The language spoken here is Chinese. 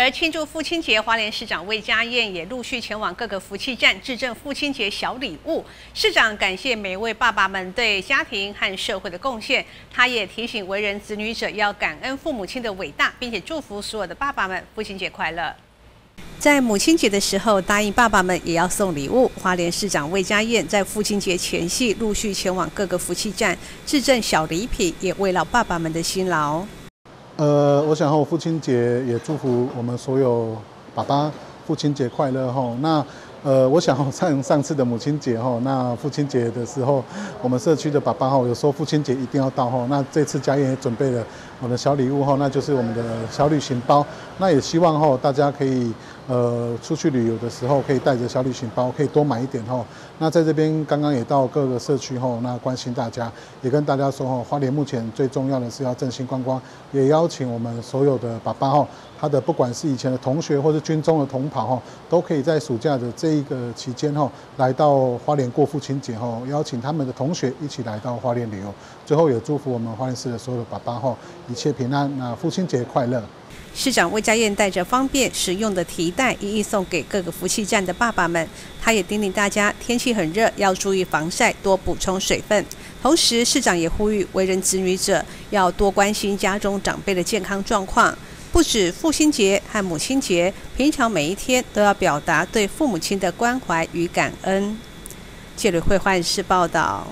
而庆祝父亲节，花莲市长魏家燕也陆续前往各个福气站致赠父亲节小礼物。市长感谢每位爸爸们对家庭和社会的贡献，他也提醒为人子女者要感恩父母亲的伟大，并且祝福所有的爸爸们父亲节快乐。在母亲节的时候，答应爸爸们也要送礼物。花莲市长魏家燕在父亲节前夕陆续前往各个福气站致赠小礼品，也慰劳爸爸们的辛劳。呃，我想和我父亲节也祝福我们所有爸爸父亲节快乐哈。那呃，我想上上次的母亲节哈，那父亲节的时候，我们社区的爸爸哈有说父亲节一定要到哈。那这次家宴也准备了我的小礼物哈，那就是我们的小旅行包。那也希望哈大家可以。呃，出去旅游的时候可以带着小旅行包，可以多买一点吼。那在这边刚刚也到各个社区吼，那关心大家，也跟大家说吼，花莲目前最重要的是要振兴观光，也邀请我们所有的爸爸吼，他的不管是以前的同学或是军中的同袍吼，都可以在暑假的这一个期间吼，来到花莲过父亲节吼，邀请他们的同学一起来到花莲旅游。最后也祝福我们花莲市的所有的爸爸吼，一切平安，那父亲节快乐。市长魏家燕带着方便实用的提袋，一一送给各个福气站的爸爸们。他也叮咛大家，天气很热，要注意防晒，多补充水分。同时，市长也呼吁为人子女者要多关心家中长辈的健康状况。不止父亲节和母亲节，平常每一天都要表达对父母亲的关怀与感恩。记者会换事报道。